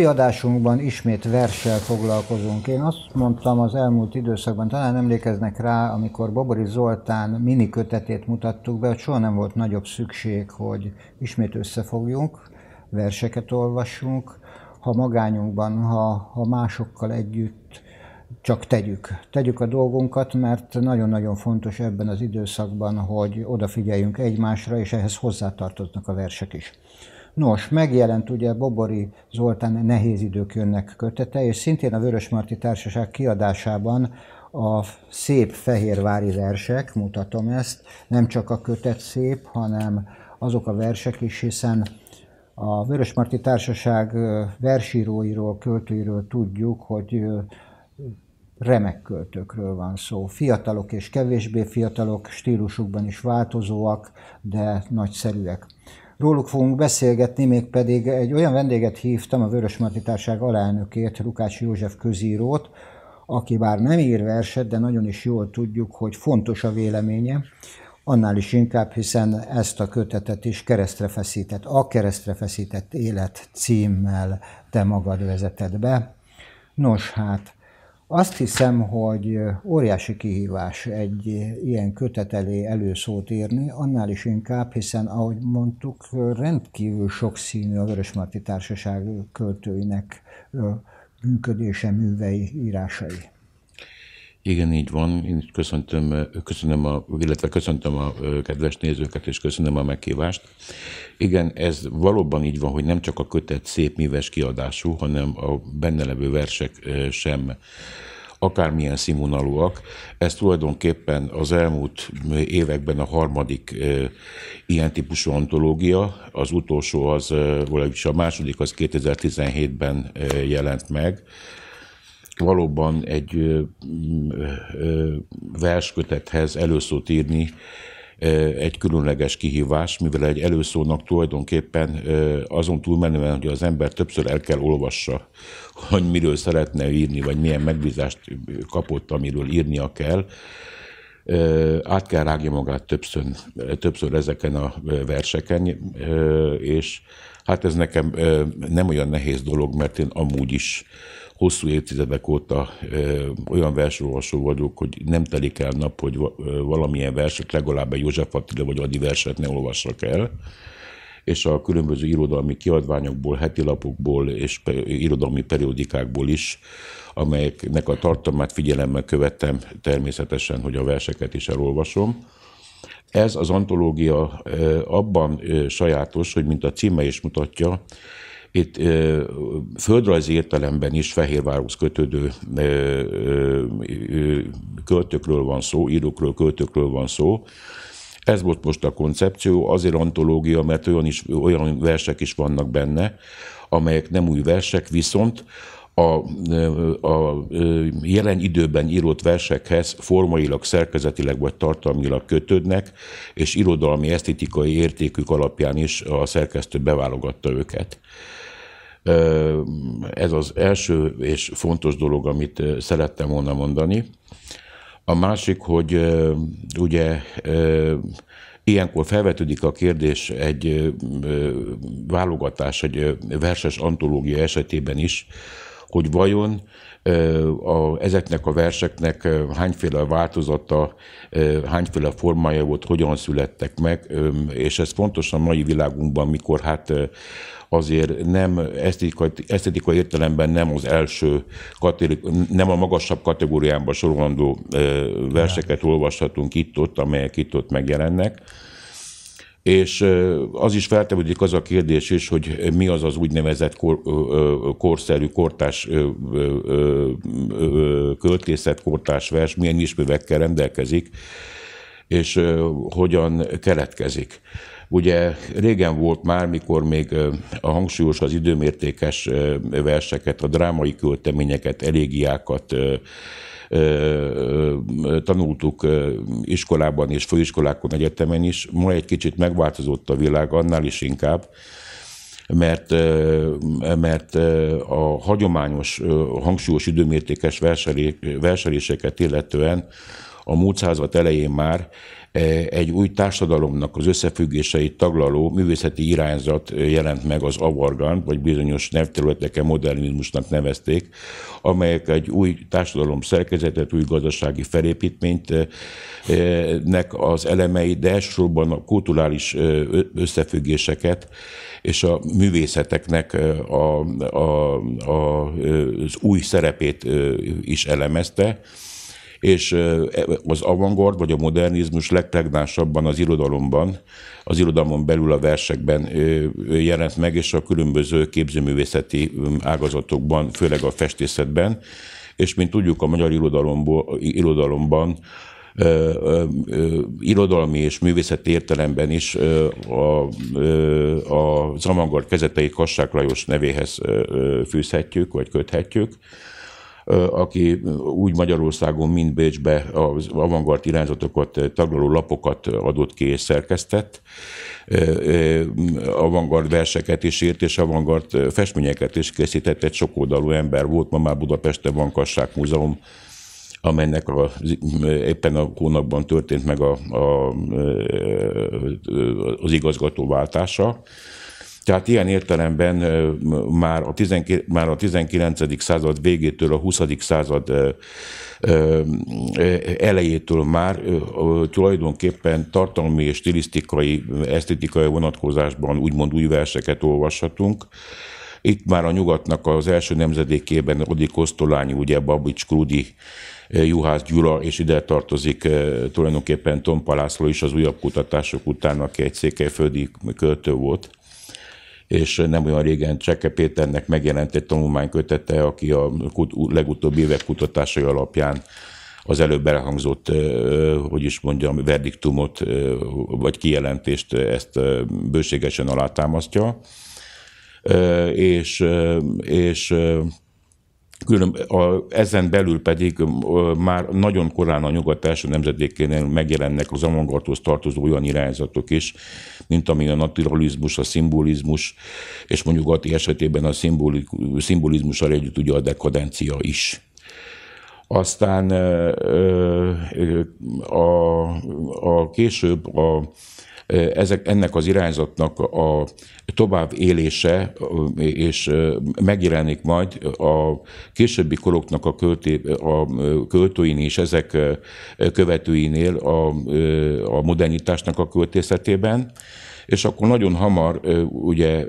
Mai adásunkban ismét verssel foglalkozunk. Én azt mondtam az elmúlt időszakban, talán emlékeznek rá, amikor Bobori Zoltán mini kötetét mutattuk be, hogy soha nem volt nagyobb szükség, hogy ismét összefogjunk, verseket olvassunk, ha magányunkban, ha, ha másokkal együtt csak tegyük. Tegyük a dolgunkat, mert nagyon-nagyon fontos ebben az időszakban, hogy odafigyeljünk egymásra, és ehhez hozzátartoznak a versek is. Nos, megjelent ugye Bobori Zoltán Nehéz idők jönnek kötete, és szintén a Vörösmarty Társaság kiadásában a szép fehérvári versek, mutatom ezt, nem csak a kötet szép, hanem azok a versek is, hiszen a Vörösmarty Társaság versíróiról, költőiről tudjuk, hogy remek költőkről van szó. Fiatalok és kevésbé fiatalok, stílusukban is változóak, de nagyszerűek. Róluk fogunk beszélgetni, mégpedig egy olyan vendéget hívtam, a Vörös Marti Társaság alelnökét, Lukács József közírót, aki bár nem ír verset, de nagyon is jól tudjuk, hogy fontos a véleménye, annál is inkább, hiszen ezt a kötetet is keresztre feszített, a keresztre feszített élet címmel te magad vezeted be. Nos hát, azt hiszem, hogy óriási kihívás egy ilyen kötet elé előszót írni, annál is inkább, hiszen ahogy mondtuk, rendkívül sokszínű a Vörösmarty Társaság költőinek működése, művei, írásai. Igen, így van. Én köszöntöm, köszönöm a, illetve köszöntöm a kedves nézőket, és köszönöm a meghívást. Igen, ez valóban így van, hogy nem csak a kötet szép műves kiadású, hanem a benne levő versek sem akármilyen színvonalúak. Ez tulajdonképpen az elmúlt években a harmadik ilyen típusú antológia, az utolsó az, vagyis a második az 2017-ben jelent meg, valóban egy verskötethez előszót írni egy különleges kihívás, mivel egy előszónak tulajdonképpen azon túlmenően, hogy az ember többször el kell olvassa, hogy miről szeretne írni, vagy milyen megbízást kapott, amiről írnia kell, át kell rágja magát többször, többször ezeken a verseken, és hát ez nekem nem olyan nehéz dolog, mert én amúgy is hosszú évtizedek óta olyan versolvasó vagyok, hogy nem telik el nap, hogy valamilyen verset legalább egy József Attila vagy Adi verset ne olvassak el és a különböző irodalmi kiadványokból, heti lapokból és irodalmi periódikákból is, amelyeknek a tartalmát figyelemmel követtem természetesen, hogy a verseket is elolvasom. Ez az antológia abban sajátos, hogy mint a címe is mutatja, itt ö, földrajzi értelemben is Fehérvárhoz kötődő ö, ö, költőkről van szó, írókról, költőkről van szó. Ez volt most a koncepció, azért antológia, mert olyan, is, olyan versek is vannak benne, amelyek nem új versek, viszont a, a jelen időben írott versekhez formailag, szerkezetileg vagy tartalmilag kötődnek, és irodalmi, esztetikai értékük alapján is a szerkesztő beválogatta őket. Ez az első és fontos dolog, amit szerettem volna mondani. A másik, hogy ugye ilyenkor felvetődik a kérdés egy válogatás, egy verses antológia esetében is, hogy vajon a, ezeknek a verseknek hányféle változata, hányféle formája volt, hogyan születtek meg, és ez fontos a mai világunkban, mikor hát azért nem esztetikai, esztetikai értelemben nem az első, nem a magasabb kategóriában sorolandó verseket olvashatunk itt-ott, amelyek itt-ott megjelennek. És az is feltevődik az a kérdés is, hogy mi az az úgynevezett kor, korszerű, kortás költészet, kortás vers, milyen isművekkel rendelkezik, és hogyan keletkezik. Ugye régen volt már, mikor még a hangsúlyos az időmértékes verseket, a drámai költeményeket, elégiákat tanultuk iskolában és főiskolákon, egyetemen is. Ma egy kicsit megváltozott a világ, annál is inkább, mert, mert a hagyományos, hangsúlyos időmértékes verseléseket illetően a múlt század elején már egy új társadalomnak az összefüggéseit taglaló művészeti irányzat jelent meg az avargan, vagy bizonyos nevterületeken modernizmusnak nevezték, amelyek egy új társadalom szerkezetet, új gazdasági felépítményt nek az elemei, de elsősorban a kulturális összefüggéseket és a művészeteknek a, a, a, az új szerepét is elemezte és az avantgard vagy a modernizmus legpregnánsabban az irodalomban, az irodalomon belül a versekben jelent meg, és a különböző képzőművészeti ágazatokban, főleg a festészetben, és mint tudjuk, a magyar irodalomban irodalmi és művészeti értelemben is a, a Zamangard kezetei Kassák Lajos nevéhez fűzhetjük, vagy köthetjük aki úgy Magyarországon, mint Bécsbe az avantgard irányzatokat, taglaló lapokat adott ki és szerkesztett, avantgard verseket is írt, és avantgard festményeket is készített, egy sokoldalú ember volt, ma már Budapesten van Kassák Múzeum, amelynek a, éppen a hónapban történt meg a, a, az igazgatóváltása. Tehát ilyen értelemben már a, 19, már a 19. század végétől a 20. század elejétől már tulajdonképpen tartalmi és stilisztikai, esztetikai vonatkozásban úgymond új verseket olvashatunk. Itt már a nyugatnak az első nemzedékében Odi Kosztolányi, ugye Babics Krudi, Juhász Gyula, és ide tartozik tulajdonképpen Tom Palászló is az újabb kutatások után, aki egy székelyföldi költő volt és nem olyan régen Cseke Péternek megjelent egy tanulmánykötete, aki a legutóbbi évek kutatásai alapján az előbb elhangzott, hogy is mondjam, verdiktumot vagy kijelentést ezt bőségesen alátámasztja. És, és Külön, a, ezen belül pedig már nagyon korán a nyugat első nemzedékénél megjelennek az avantgardhoz tartozó olyan irányzatok is, mint ami a naturalizmus, a szimbolizmus, és mondjuk Gati esetében a szimbolizmussal együtt ugye a dekadencia is. Aztán a, a később a ezek, ennek az irányzatnak a tovább élése, és megjelenik majd a későbbi koroknak a, költé, a költőin és ezek követőinél a, a modernitásnak a költészetében, és akkor nagyon hamar ugye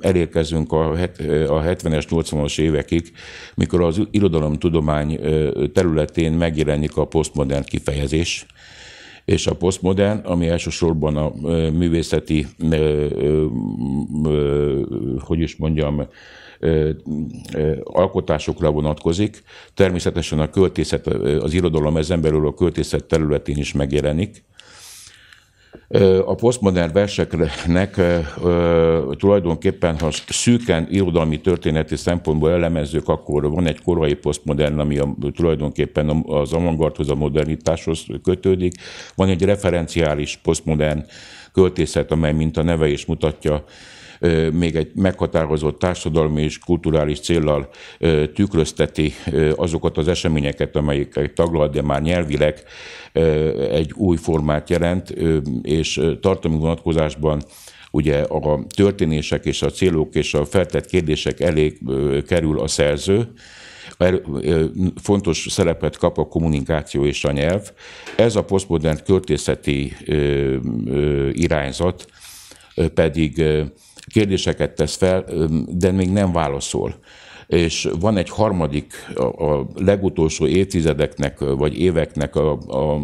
elérkezünk a 70-es, 80-as évekig, mikor az irodalomtudomány területén megjelenik a posztmodern kifejezés, és a posztmodern, ami elsősorban a művészeti, hogy is mondjam, alkotásokra vonatkozik. Természetesen a költészet, az irodalom ezen belül a költészet területén is megjelenik. A posztmodern verseknek tulajdonképpen, ha szűken irodalmi történeti szempontból elemezzük, akkor van egy korai posztmodern, ami a, tulajdonképpen az avantgardhoz, a modernitáshoz kötődik. Van egy referenciális posztmodern költészet, amely, mint a neve is mutatja, még egy meghatározott társadalmi és kulturális céllal tükrözteti azokat az eseményeket, amelyek taglal, de már nyelvileg egy új formát jelent, és tartalmi vonatkozásban ugye a történések és a célok és a feltett kérdések elé kerül a szerző, er, fontos szerepet kap a kommunikáció és a nyelv. Ez a posztmodern költészeti irányzat pedig kérdéseket tesz fel, de még nem válaszol. És van egy harmadik, a legutolsó évtizedeknek vagy éveknek a, a,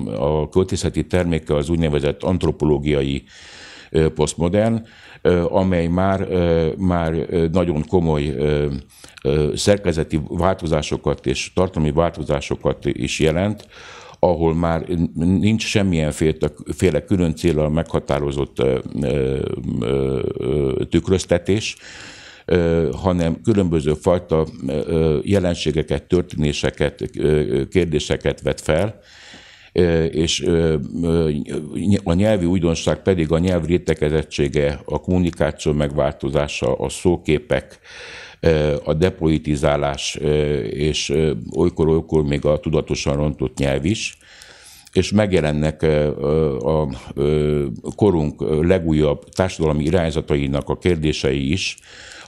a költészeti terméke az úgynevezett antropológiai posztmodern, amely már, már nagyon komoly szerkezeti változásokat és tartalmi változásokat is jelent, ahol már nincs semmilyen féle külön célral meghatározott tükröztetés, hanem különböző fajta jelenségeket, történéseket, kérdéseket vet fel, és a nyelvi újdonság pedig a nyelv rétegezettsége, a kommunikáció megváltozása, a szóképek, a depolitizálás, és olykor-olykor még a tudatosan rontott nyelv is. és megjelennek a korunk legújabb társadalmi irányzatainak a kérdései is,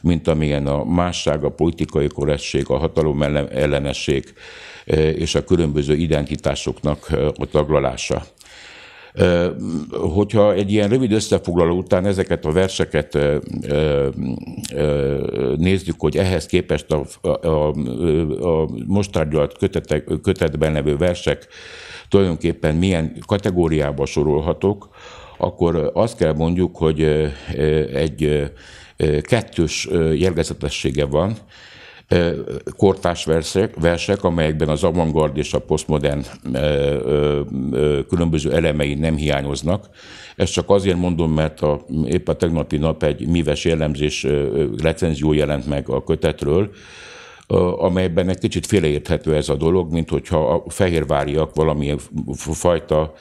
mint amilyen a másság, a politikai korrektség, a hatalom ellenesség és a különböző identitásoknak a taglalása. Hogyha egy ilyen rövid összefoglaló után ezeket a verseket nézzük, hogy ehhez képest a, a, a most tárgyalt kötetek, kötetben levő versek tulajdonképpen milyen kategóriába sorolhatók, akkor azt kell mondjuk, hogy egy kettős jelgezetessége van, kortás versek, versek, amelyekben az avantgard és a posztmodern különböző elemei nem hiányoznak. Ezt csak azért mondom, mert a, épp a tegnapi nap egy mives jellemzés recenzió jelent meg a kötetről, amelyben egy kicsit félreérthető ez a dolog, mint hogyha a fehérváriak valamilyen fajta,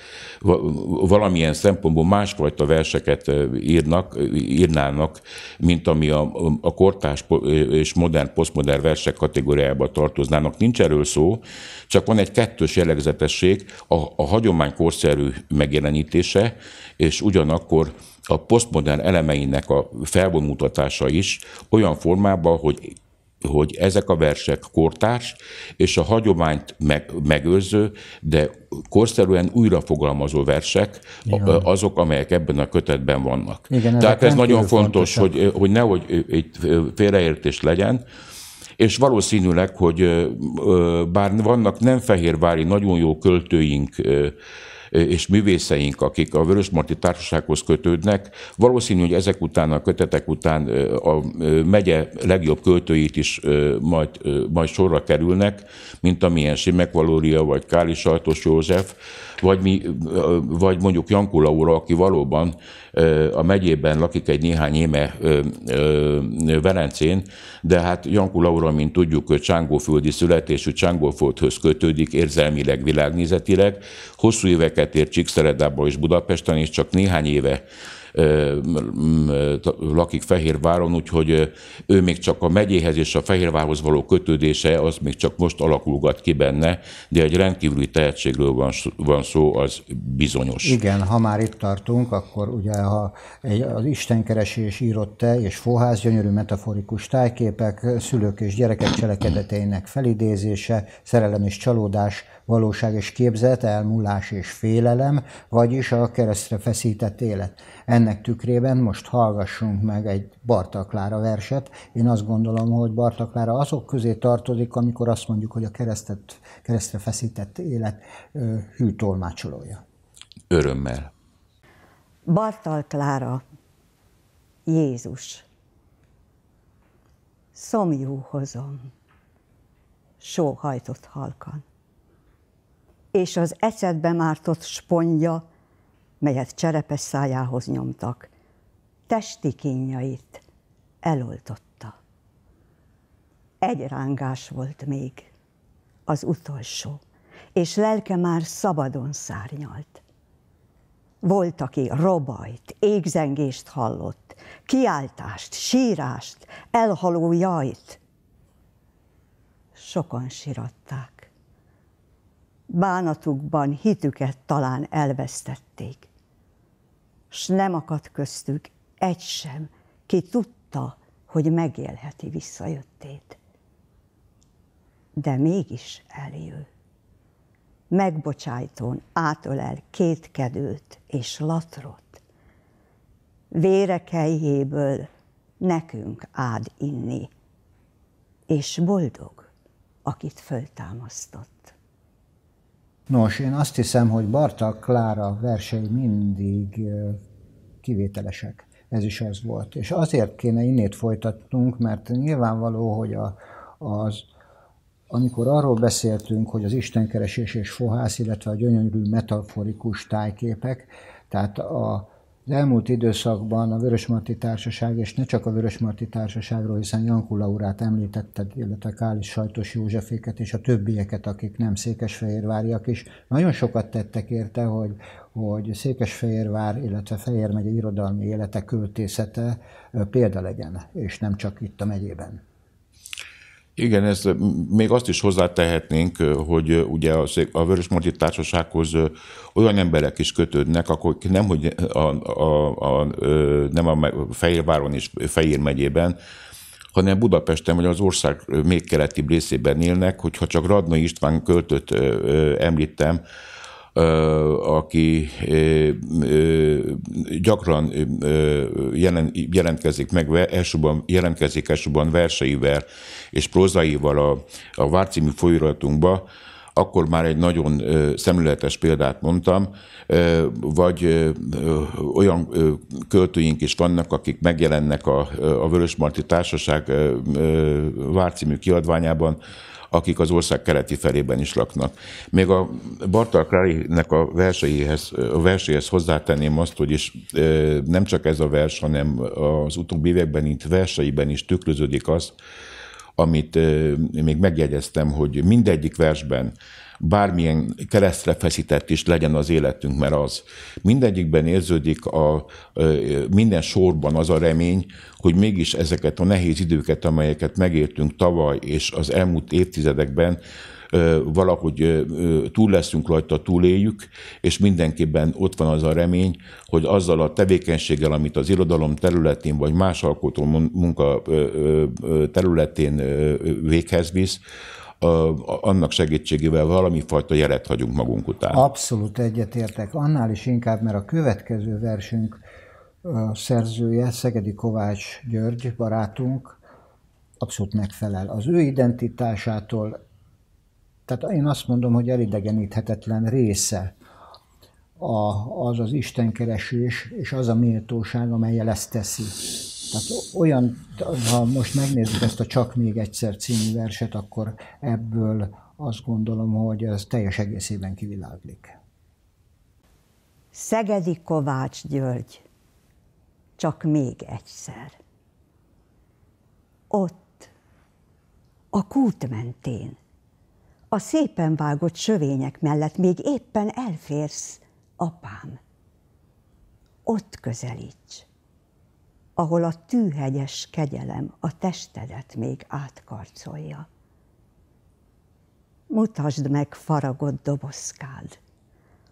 valamilyen szempontból másfajta verseket írnak, írnának, mint ami a, a kortás és modern, posztmodern versek kategóriájába tartoznának. Nincs erről szó, csak van egy kettős jellegzetesség, a, a hagyomány korszerű megjelenítése, és ugyanakkor a posztmodern elemeinek a felvonultatása is olyan formában, hogy hogy ezek a versek kortárs és a hagyományt meg, megőrző, de korszerűen újrafogalmazó versek Igen. azok, amelyek ebben a kötetben vannak. Igen, Tehát ez nagyon fontos, fontos, hogy, hogy nehogy egy félreértés legyen, és valószínűleg, hogy bár vannak nem fehérvári nagyon jó költőink, és művészeink, akik a Vörösmarty Társasághoz kötődnek, valószínű, hogy ezek után, a kötetek után a megye legjobb költőit is majd, majd sorra kerülnek, mint amilyen Simek Valória, vagy Káli Sajtos József, vagy, mi, vagy mondjuk Jankó Laura, aki valóban a megyében lakik egy néhány éme Velencén, de hát Jankó Laura, mint tudjuk, hogy Csángóföldi születésű Csángóföldhöz kötődik érzelmileg, világnézetileg. Hosszú éveket ért Csíkszeredában és Budapesten, és csak néhány éve lakik Fehérváron, úgyhogy ő még csak a megyéhez és a Fehérvárhoz való kötődése, az még csak most alakulgat ki benne, de egy rendkívüli tehetségről van, van szó, az bizonyos. Igen, ha már itt tartunk, akkor ugye ha egy, az istenkeresés írott te és foház gyönyörű metaforikus tájképek, szülők és gyerekek cselekedeteinek felidézése, szerelem és csalódás, valóság és képzet, elmúlás és félelem, vagyis a keresztre feszített élet. Ennek tükrében most hallgassunk meg egy Bartak Klára verset. Én azt gondolom, hogy Bartak Klára azok közé tartozik, amikor azt mondjuk, hogy a keresztet, keresztre feszített élet hű tolmácsolója. Örömmel. Bartal Klára, Jézus. Szomjú hozom, sóhajtott halkan és az ecetbe mártott spondja, melyet cserepes szájához nyomtak, testi kínjait eloltotta. Egy rángás volt még, az utolsó, és lelke már szabadon szárnyalt. Volt, aki robajt, égzengést hallott, kiáltást, sírást, elhaló jajt. Sokan siratták bánatukban hitüket talán elvesztették. S nem akadt köztük egy sem, ki tudta, hogy megélheti visszajöttét. De mégis eljő. Megbocsájtón átölel két kedőt és latrot. Vérekejéből nekünk ád inni, és boldog, akit föltámasztott. Nos, én azt hiszem, hogy Bartak Klára versei mindig kivételesek. Ez is az volt. És azért kéne innét folytatnunk, mert nyilvánvaló, hogy a, az, amikor arról beszéltünk, hogy az istenkeresés és fohász, illetve a gyönyörű metaforikus tájképek, tehát a, az elmúlt időszakban a Vörösmarty Társaság, és ne csak a Vörösmarty Társaságról, hiszen Jankó Laurát említetted, illetve Kális Sajtos Józseféket és a többieket, akik nem székesfehérváriak is, nagyon sokat tettek érte, hogy, hogy Székesfehérvár, illetve Fejér megye irodalmi élete, költészete példa legyen, és nem csak itt a megyében. Igen, ez még azt is hozzátehetnénk, hogy ugye a Vörösmarty Társasághoz olyan emberek is kötődnek, akkor nem, hogy a, a, a, nem a Fehérváron és Fehér megyében, hanem Budapesten vagy az ország még keleti részében élnek, hogyha csak Radnai István költött említem, aki gyakran jelentkezik meg, elsőban, jelentkezik elsőban verseivel és prózaival a, a Várcímű folyóiratunkba, akkor már egy nagyon szemléletes példát mondtam, vagy olyan költőink is vannak, akik megjelennek a, a Vörösmarty Társaság Várcímű kiadványában, akik az ország keleti felében is laknak. Még a Bartal Klárinek a verseihez, a verséhez hozzátenném azt, hogy is nem csak ez a vers, hanem az utóbbi években itt verseiben is tükröződik az, amit még megjegyeztem, hogy mindegyik versben bármilyen keresztre feszített is legyen az életünk, mert az. Mindegyikben érződik a, minden sorban az a remény, hogy mégis ezeket a nehéz időket, amelyeket megértünk tavaly és az elmúlt évtizedekben, valahogy túl leszünk rajta, túléljük, és mindenképpen ott van az a remény, hogy azzal a tevékenységgel, amit az irodalom területén, vagy más alkotó munka területén véghez visz, annak segítségével valami fajta jelet hagyunk magunk után. Abszolút egyetértek. Annál is inkább, mert a következő versünk szerzője, Szegedi Kovács György barátunk, abszolút megfelel. Az ő identitásától, tehát én azt mondom, hogy elidegeníthetetlen része a, az az istenkeresés, és az a méltóság, amelyel ezt teszi. Tehát olyan, ha most megnézzük ezt a Csak még egyszer című verset, akkor ebből azt gondolom, hogy ez teljes egészében kiviláglik. Szegedi Kovács György, csak még egyszer. Ott, a kút mentén, a szépen vágott sövények mellett még éppen elférsz, apám. Ott közelíts ahol a tűhegyes kegyelem a testedet még átkarcolja. Mutasd meg faragott dobozkád,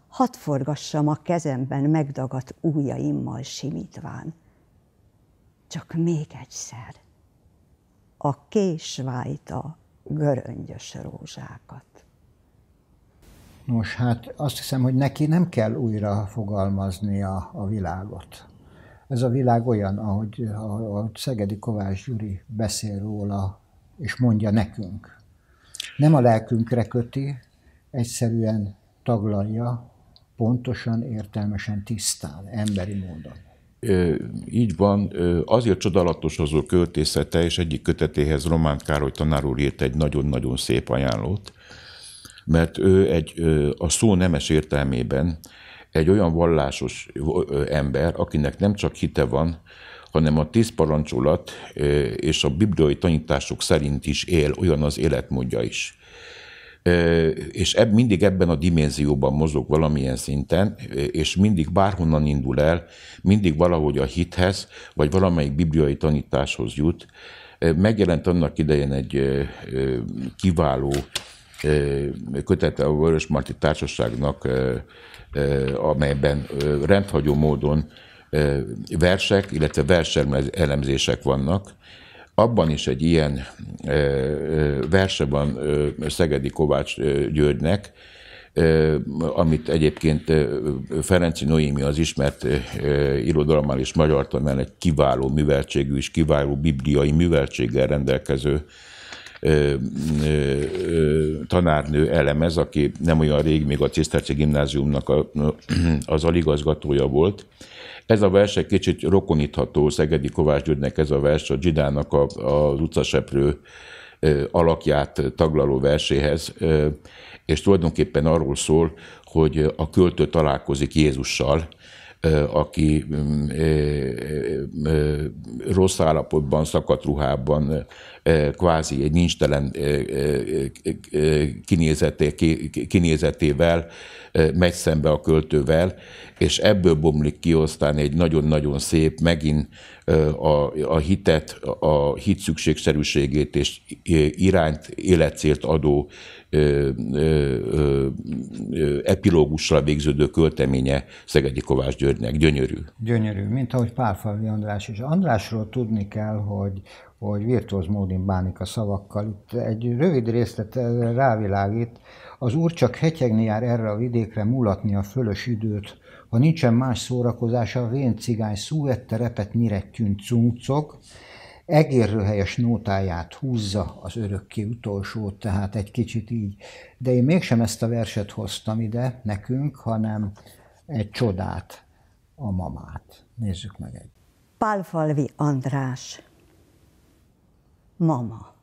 hadd forgassam a kezemben megdagadt ujjaimmal simítván. Csak még egyszer, a késvájta göröngyös rózsákat. Nos, hát azt hiszem, hogy neki nem kell újra fogalmazni a, a világot ez a világ olyan, ahogy a Szegedi Kovács Gyuri beszél róla, és mondja nekünk. Nem a lelkünkre köti, egyszerűen taglalja, pontosan, értelmesen, tisztán, emberi módon. Így van, azért csodálatos az a költészete, és egyik kötetéhez Román Károly tanár úr írt egy nagyon-nagyon szép ajánlót, mert ő egy, a szó nemes értelmében egy olyan vallásos ember, akinek nem csak hite van, hanem a tíz parancsolat és a bibliai tanítások szerint is él, olyan az életmódja is. És ebb, mindig ebben a dimenzióban mozog valamilyen szinten, és mindig bárhonnan indul el, mindig valahogy a hithez, vagy valamelyik bibliai tanításhoz jut. Megjelent annak idején egy kiváló kötete a Vörös Marti Társaságnak amelyben rendhagyó módon versek, illetve verselemzések vannak. Abban is egy ilyen verse van Szegedi Kovács Györgynek, amit egyébként Ferenci Noémi az ismert irodalommal és magyar tanár egy kiváló műveltségű és kiváló bibliai műveltséggel rendelkező tanárnő elemez, aki nem olyan rég még a Ciszterci gimnáziumnak a, az aligazgatója volt. Ez a vers egy kicsit rokonítható Szegedi Kovács Györgynek ez a vers a Zsidának a, az utcaseprő alakját taglaló verséhez, és tulajdonképpen arról szól, hogy a költő találkozik Jézussal, aki mm, rossz állapotban, szakadt ruhában, kvázi egy nincstelen kinézetével megy szembe a költővel, és ebből bomlik ki aztán egy nagyon-nagyon szép, megint a, a hitet, a hit szükségszerűségét és irányt, életcélt adó ö, ö, ö, epilógussal végződő költeménye Szegedi Kovács Györgynek. Gyönyörű. Gyönyörű, mint ahogy Pálfalvi András is. Andrásról tudni kell, hogy hogy virtuóz módon bánik a szavakkal. Itt egy rövid részlet rávilágít, az úr csak hetyegni jár erre a vidékre, mulatni a fölös időt, ha nincsen más szórakozása, a vén cigány szúette repet nyirettyűn cuncog, egérrőhelyes nótáját húzza az örökké utolsó, tehát egy kicsit így. De én mégsem ezt a verset hoztam ide nekünk, hanem egy csodát, a mamát. Nézzük meg egy. Pálfalvi András, mama.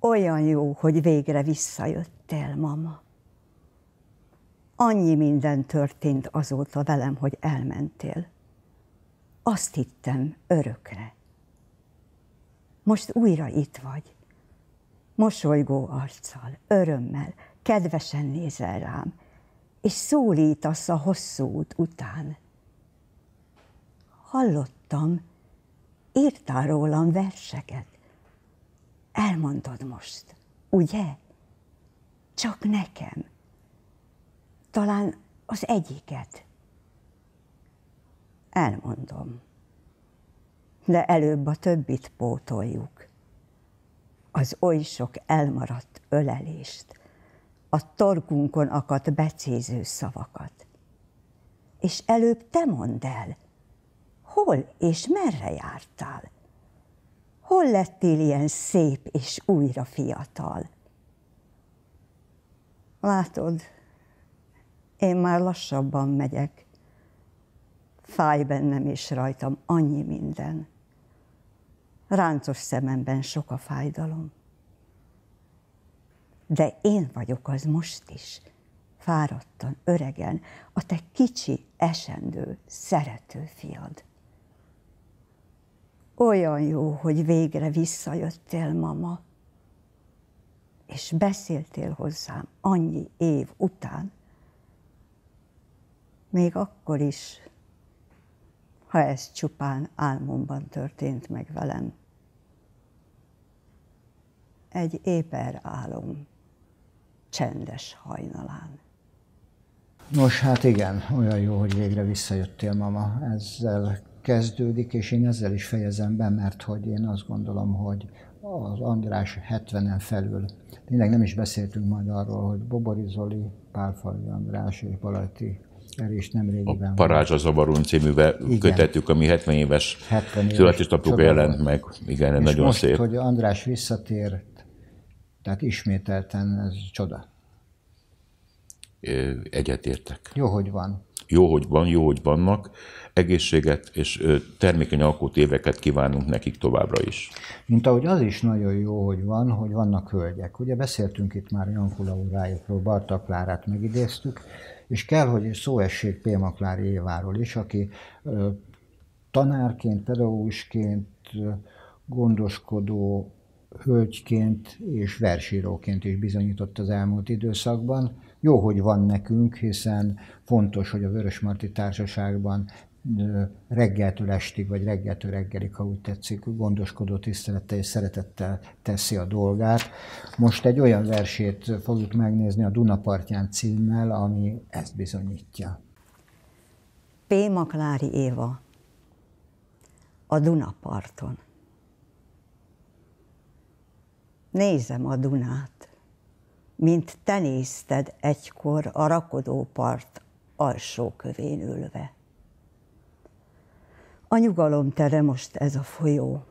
Olyan jó, hogy végre visszajöttél, mama. Annyi minden történt azóta velem, hogy elmentél. Azt hittem örökre. Most újra itt vagy. Mosolygó arccal, örömmel, kedvesen nézel rám, és szólítasz a hosszú út után. Hallottam, írtál rólam verseket. Elmondod most, ugye? Csak nekem. Talán az egyiket. Elmondom. De előbb a többit pótoljuk. Az oly sok elmaradt ölelést, a torkunkon akadt becéző szavakat. És előbb te mondd el, hol és merre jártál? Hol lettél ilyen szép és újra fiatal? Látod, én már lassabban megyek. Fáj bennem és rajtam annyi minden. Ráncos szememben sok a fájdalom. De én vagyok az most is, fáradtan, öregen, a te kicsi, esendő, szerető fiad. Olyan jó, hogy végre visszajöttél, mama, és beszéltél hozzám annyi év után, még akkor is, ha ez csupán álmomban történt meg velem. Egy éper álom csendes hajnalán. Nos, hát igen, olyan jó, hogy végre visszajöttél, mama. Ezzel kezdődik, és én ezzel is fejezem be, mert hogy én azt gondolom, hogy az András 70-en felül, tényleg nem is beszéltünk majd arról, hogy Bobori Zoli, Pálfalvi András és Balati erre is nem régiben. A Parázs a Zavarón cíművel kötettük, ami 70 éves, 70 éves születésnapokra jelent meg. Igen, és nagyon most, szép. hogy András visszatért, tehát ismételten ez csoda. Egyetértek. Jó, hogy van. Jó, hogy van, jó, hogy vannak. Egészséget és termékeny alkot éveket kívánunk nekik továbbra is. Mint ahogy az is nagyon jó, hogy van, hogy vannak hölgyek. Ugye beszéltünk itt már Jankula urájukról, Bartak Klárát megidéztük, és kell, hogy szó essék Pémaklári Éváról is, aki tanárként, pedagógusként, gondoskodó hölgyként és versíróként is bizonyított az elmúlt időszakban. Jó, hogy van nekünk, hiszen fontos, hogy a Vörösmarty Társaságban reggeltől estig, vagy reggeltől reggelig, ha úgy tetszik, gondoskodó tisztelettel és szeretettel teszi a dolgát. Most egy olyan versét fogjuk megnézni a Dunapartján címmel, ami ezt bizonyítja. P. Maklári Éva a Dunaparton. Nézem a Dunát, mint te nézted egykor a rakodópart alsó kövén ülve a nyugalom tere most ez a folyó,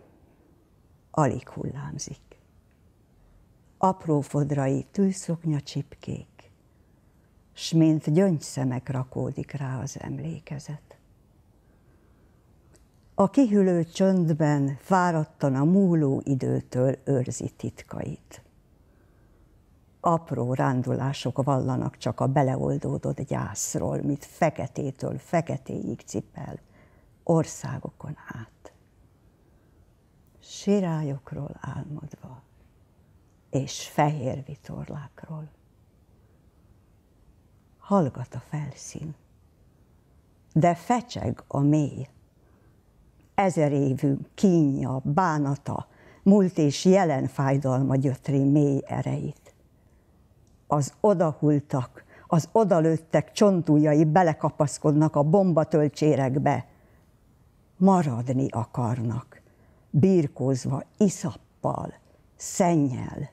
alig hullámzik. Apró fodrai tűzszoknya csipkék, s mint gyöngyszemek rakódik rá az emlékezet. A kihűlő csöndben fáradtan a múló időtől őrzi titkait. apró rándulások vallanak csak a beleoldódott gyászról, mit feketétől feketéig cipel, országokon át. Sirályokról álmodva, és fehér vitorlákról. Hallgat a felszín, de fecseg a mély. Ezer évünk kínja, bánata, múlt és jelen fájdalma gyötri mély ereit. Az odahultak, az odalőttek csontújai belekapaszkodnak a bombatölcsérekbe. Maradni akarnak, birkózva iszappal, szennyel.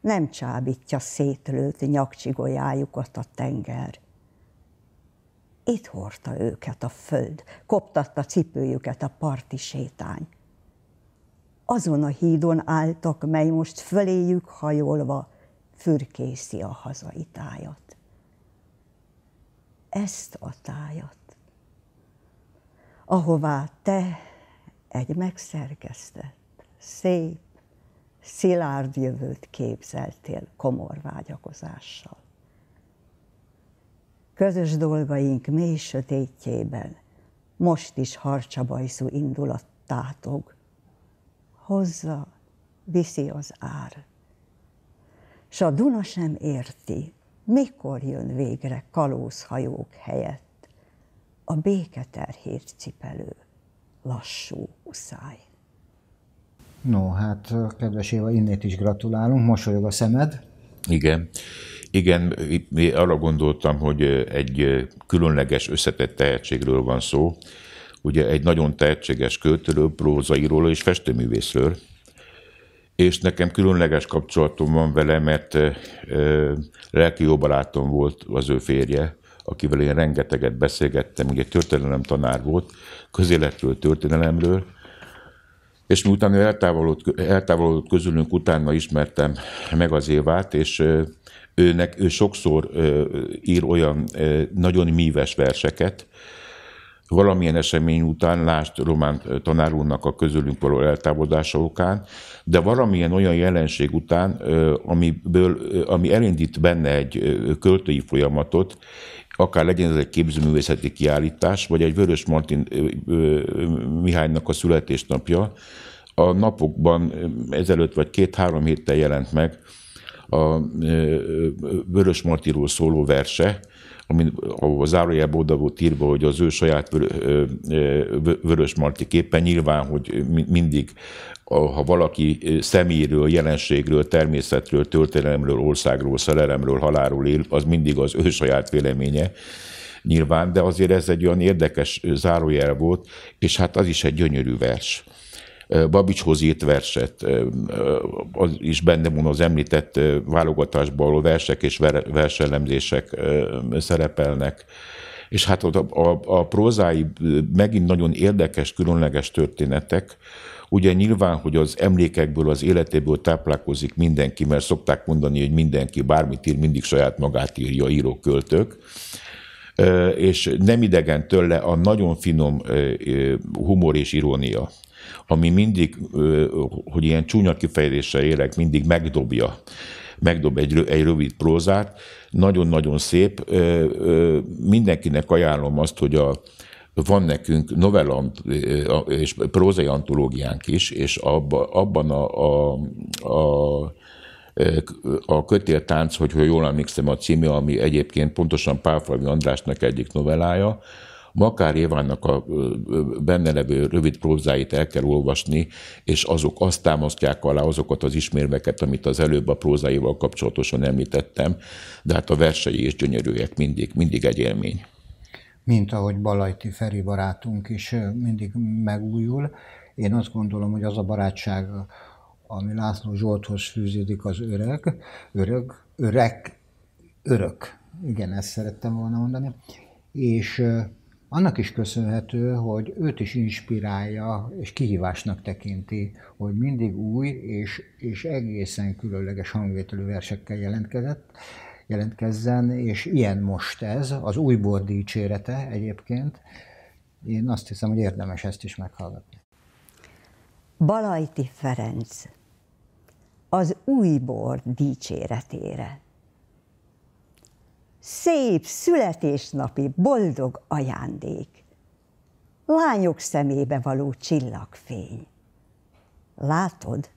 Nem csábítja szétlőtt nyakcsigolyájukat a tenger. Itt hordta őket a föld, koptatta cipőjüket a parti sétány azon a hídon álltak, mely most föléjük hajolva fürkészi a hazai tájat. Ezt a tájat, ahová te egy megszerkesztett, szép, szilárd jövőt képzeltél komor vágyakozással. Közös dolgaink mély sötétjében most is harcsabajszú indulat tátog, hozza, viszi az ár. S a Duna sem érti, mikor jön végre kalózhajók helyett a béketerhét cipelő lassú uszály. No, hát kedves Éva, innét is gratulálunk, mosolyog a szemed. Igen. Igen, mi arra gondoltam, hogy egy különleges összetett tehetségről van szó, ugye egy nagyon tehetséges költőről, prózairól és festőművészről, és nekem különleges kapcsolatom van vele, mert lelki jó barátom volt az ő férje, akivel én rengeteget beszélgettem, ugye történelem tanár volt, közéletről, történelemről, és miután ő eltávolodott, eltávolodott közülünk, utána ismertem meg az Évát, és őnek, ő sokszor ír olyan nagyon míves verseket, valamilyen esemény után, lásd román tanárulnak a közülünk való eltávolodása okán, de valamilyen olyan jelenség után, amiből, ami elindít benne egy költői folyamatot, akár legyen ez egy képzőművészeti kiállítás, vagy egy Vörös Martin Mihálynak a születésnapja, a napokban ezelőtt vagy két-három héttel jelent meg a Vörös Martiról szóló verse, ami, ahol zárójelben oda volt írva, hogy az ő saját vörös marti képen nyilván, hogy mindig ha valaki személyről, jelenségről, természetről, történelemről, országról, szerelemről, halálról él, az mindig az ő saját véleménye nyilván, de azért ez egy olyan érdekes zárójel volt, és hát az is egy gyönyörű vers. Babicshoz írt verset, az is benne van az említett válogatásban, ahol versek és verselemzések szerepelnek. És hát a, a, a prózái megint nagyon érdekes, különleges történetek, Ugye nyilván, hogy az emlékekből, az életéből táplálkozik mindenki, mert szokták mondani, hogy mindenki bármit ír, mindig saját magát írja írók, költők és nem idegen tőle a nagyon finom humor és irónia ami mindig, hogy ilyen csúnya kifejezéssel élek, mindig megdobja megdob egy, egy rövid prózát, nagyon-nagyon szép. Mindenkinek ajánlom azt, hogy a, van nekünk novella és prózai antológiánk is, és abba, abban a, a, a a kötéltánc, hogy jól emlékszem a címe, ami egyébként pontosan Pálfalvi Andrásnak egyik novellája, Makár Évának a benne levő rövid prózáit el kell olvasni, és azok azt támasztják alá azokat az ismérveket, amit az előbb a prózáival kapcsolatosan említettem, de hát a versei és gyönyörűek mindig, mindig egy élmény. Mint ahogy Balajti Feri barátunk is mindig megújul. Én azt gondolom, hogy az a barátság, ami László Zsolthoz fűződik, az öreg, öreg, öreg, örök. Igen, ezt szerettem volna mondani. És annak is köszönhető, hogy őt is inspirálja és kihívásnak tekinti, hogy mindig új és, és egészen különleges hangvételű versekkel jelentkezett, jelentkezzen, és ilyen most ez, az újból dicsérete egyébként. Én azt hiszem, hogy érdemes ezt is meghallgatni. Balajti Ferenc az új bor dicséretére. Szép születésnapi boldog ajándék, lányok szemébe való csillagfény. Látod,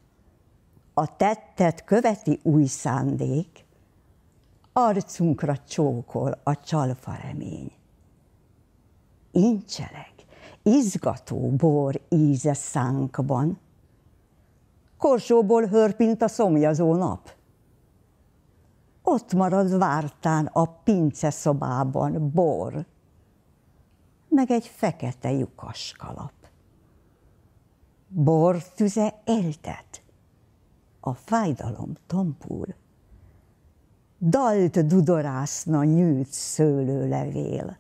a tettet követi új szándék, arcunkra csókol a csalfa remény. Incseleg, izgató bor íze szánkban, korsóból hörpint a szomjazó nap. Ott marad vártán a pince szobában bor, meg egy fekete lyukas kalap. Bor tüze eltet, a fájdalom tompul. Dalt dudorászna nyűt szőlőlevél.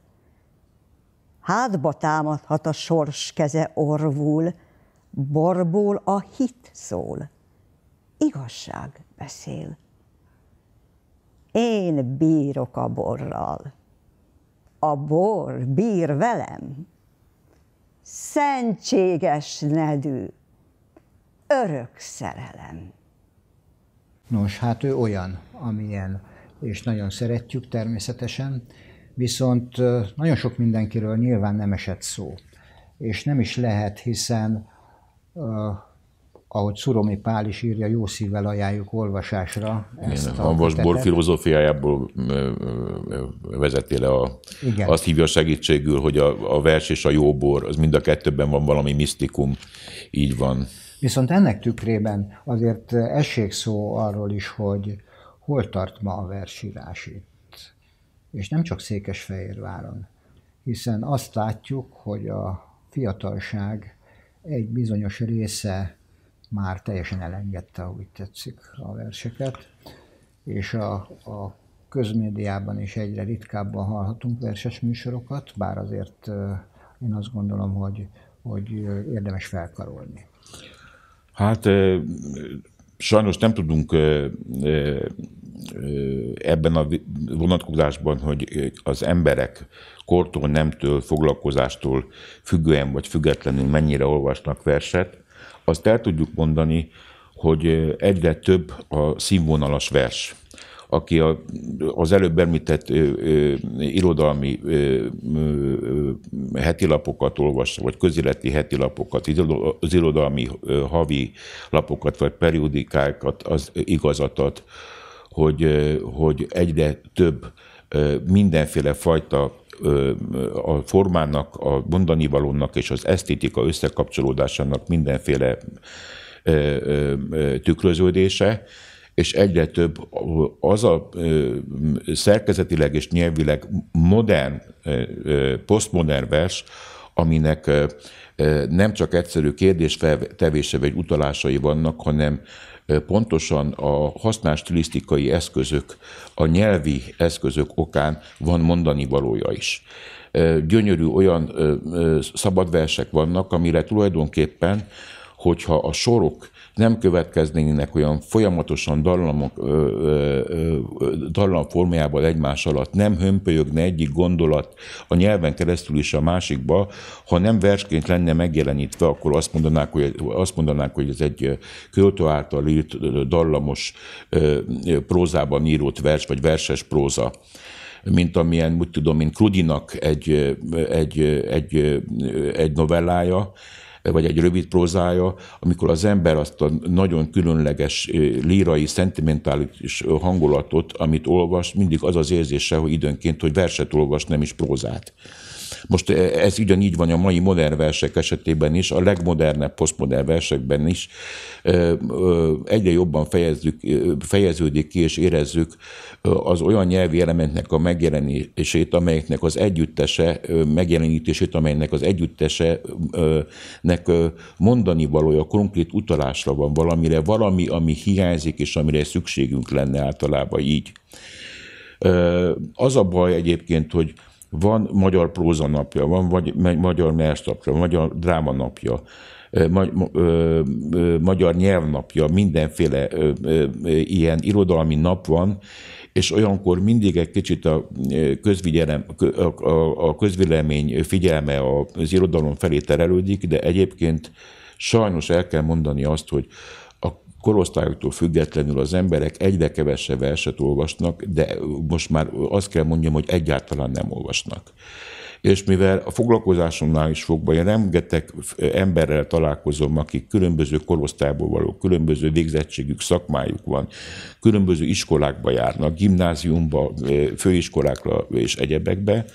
Hátba támadhat a sors keze orvul, borból a hit szól, igazság beszél. Én bírok a borral, a bor bír velem. Szentséges nedű, örök szerelem. Nos, hát ő olyan, amilyen, és nagyon szeretjük természetesen, viszont nagyon sok mindenkiről nyilván nem esett szó. És nem is lehet, hiszen ahogy Szuromi Pál is írja, jó szívvel ajánljuk olvasásra ezt Igen, a Hanvasból filozófiájából vezeti le a, Igen. azt hívja segítségül, hogy a, a vers és a jó bor, az mind a kettőben van valami misztikum, így van. Viszont ennek tükrében azért essék szó arról is, hogy hol tart ma a versírás itt. És nem csak Székesfehérváron, hiszen azt látjuk, hogy a fiatalság egy bizonyos része már teljesen elengedte, ahogy tetszik a verseket, és a, a közmédiában is egyre ritkábban hallhatunk verses műsorokat, bár azért én azt gondolom, hogy, hogy érdemes felkarolni. Hát sajnos nem tudunk ebben a vonatkozásban, hogy az emberek kortól, nemtől, foglalkozástól függően vagy függetlenül mennyire olvasnak verset, azt el tudjuk mondani, hogy egyre több a színvonalas vers aki a, az előbb említett ö, ö, irodalmi ö, ö, heti lapokat olvassa, vagy közéleti heti lapokat, az irodalmi ö, havi lapokat, vagy periódikákat, az igazat hogy, ö, hogy egyre több ö, mindenféle fajta a formának, a mondani valónak és az esztétika összekapcsolódásának mindenféle tükröződése, és egyre több az a szerkezetileg és nyelvileg modern, posztmodern vers, aminek nem csak egyszerű kérdésfeltevése vagy utalásai vannak, hanem pontosan a használt stilisztikai eszközök, a nyelvi eszközök okán van mondani valója is. Gyönyörű olyan szabadversek vannak, amire tulajdonképpen, hogyha a sorok nem következnének olyan folyamatosan dallamok, dallam formájában egymás alatt, nem hömpölyögne egyik gondolat a nyelven keresztül is a másikba, ha nem versként lenne megjelenítve, akkor azt mondanák, hogy, azt mondanák, hogy ez egy költő által írt dallamos prózában írott vers, vagy verses próza. Mint amilyen, úgy tudom, mint Krudinak egy, egy, egy, egy novellája, vagy egy rövid prózája, amikor az ember azt a nagyon különleges lírai, szentimentális hangulatot, amit olvas, mindig az az érzése, hogy időnként, hogy verset olvas, nem is prózát. Most ez ugyanígy van a mai modern versek esetében is, a legmodernebb posztmodern versekben is egyre jobban fejezzük, fejeződik ki és érezzük az olyan nyelvi elementnek a megjelenését, amelyeknek az együttese, megjelenítését, amelynek az együttese nek mondani valója konkrét utalásra van valamire, valami, ami hiányzik, és amire szükségünk lenne általában így. Az a baj egyébként, hogy van magyar próza napja, van magyar napja, magyar dráma napja, magyar nyelvnapja, mindenféle ilyen irodalmi nap van, és olyankor mindig egy kicsit a, közvigyelem, a közvélemény figyelme az irodalom felé terelődik, de egyébként sajnos el kell mondani azt, hogy korosztályoktól függetlenül az emberek egyre kevesebb verset olvasnak, de most már azt kell mondjam, hogy egyáltalán nem olvasnak. És mivel a foglalkozásomnál is fogva én rengeteg emberrel találkozom, akik különböző korosztályból való, különböző végzettségük, szakmájuk van, különböző iskolákba járnak, gimnáziumba, főiskolákra és egyebekbe,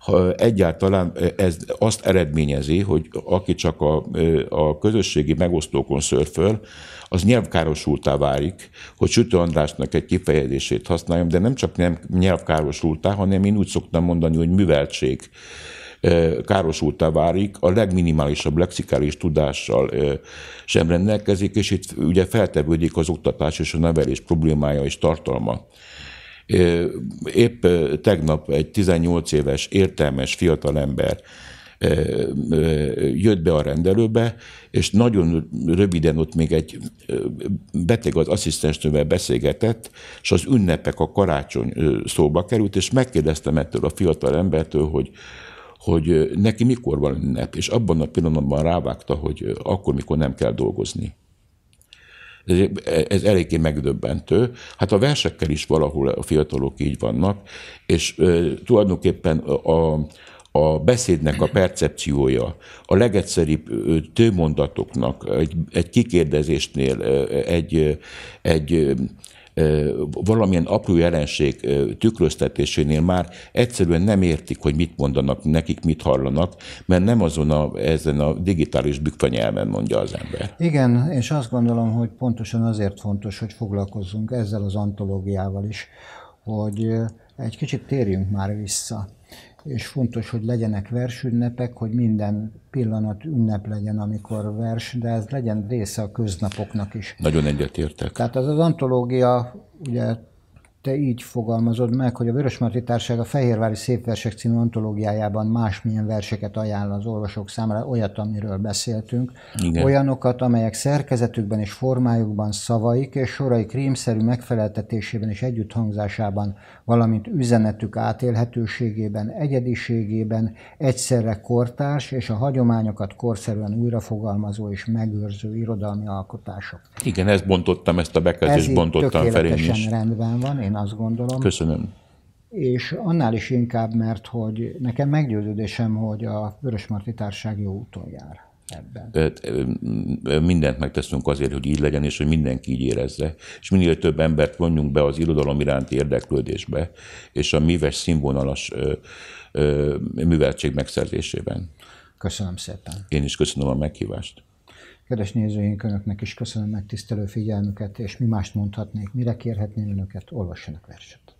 ha egyáltalán ez azt eredményezi, hogy aki csak a, a közösségi megosztókon szörföl, az nyelvkárosultá válik, hogy Sütő Andrásnak egy kifejezését használjam, de nem csak nem nyelvkárosultá, hanem én úgy szoktam mondani, hogy műveltség károsultá válik, a legminimálisabb lexikális tudással sem rendelkezik, és itt ugye feltevődik az oktatás és a nevelés problémája és tartalma. Épp tegnap egy 18 éves értelmes fiatalember jött be a rendelőbe, és nagyon röviden ott még egy beteg az asszisztensnővel beszélgetett, és az ünnepek, a karácsony szóba került, és megkérdeztem ettől a fiatal embertől, hogy hogy neki mikor van ünnep, és abban a pillanatban rávágta, hogy akkor, mikor nem kell dolgozni. Ez, ez eléggé megdöbbentő. Hát a versekkel is valahol a fiatalok így vannak, és e, tulajdonképpen a, a beszédnek a percepciója, a legegyszerűbb tőmondatoknak, egy, egy kikérdezésnél, egy, egy valamilyen apró jelenség tükröztetésénél már egyszerűen nem értik, hogy mit mondanak, nekik mit hallanak, mert nem azon a, ezen a digitális bükfanyelven mondja az ember. Igen, és azt gondolom, hogy pontosan azért fontos, hogy foglalkozzunk ezzel az antológiával is, hogy egy kicsit térjünk már vissza és fontos, hogy legyenek versünnepek, hogy minden pillanat ünnep legyen, amikor vers, de ez legyen része a köznapoknak is. Nagyon egyetértek. Tehát az az antológia, ugye te így fogalmazod meg, hogy a Vörösmarty Társaság a Fehérvári Szépversek című antológiájában másmilyen verseket ajánl az olvasók számára, olyat, amiről beszéltünk. Igen. Olyanokat, amelyek szerkezetükben és formájukban, szavaik és soraik rímszerű megfeleltetésében és együtthangzásában, valamint üzenetük átélhetőségében, egyediségében egyszerre kortárs és a hagyományokat korszerűen újrafogalmazó és megőrző irodalmi alkotások. Igen, ezt bontottam, ezt a bekezdést bontottam fel én is. rendben van, én azt gondolom. Köszönöm. És annál is inkább, mert hogy nekem meggyőződésem, hogy a Vörösmarty Társaság jó úton jár ebben. Mindent megteszünk azért, hogy így legyen, és hogy mindenki így érezze. És minél több embert vonjunk be az irodalom iránti érdeklődésbe, és a műves színvonalas műveltség megszerzésében. Köszönöm szépen. Én is köszönöm a meghívást. Kedves nézőink, Önöknek is köszönöm megtisztelő figyelmüket, és mi mást mondhatnék, mire kérhetném Önöket, olvassanak verset.